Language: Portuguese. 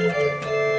Música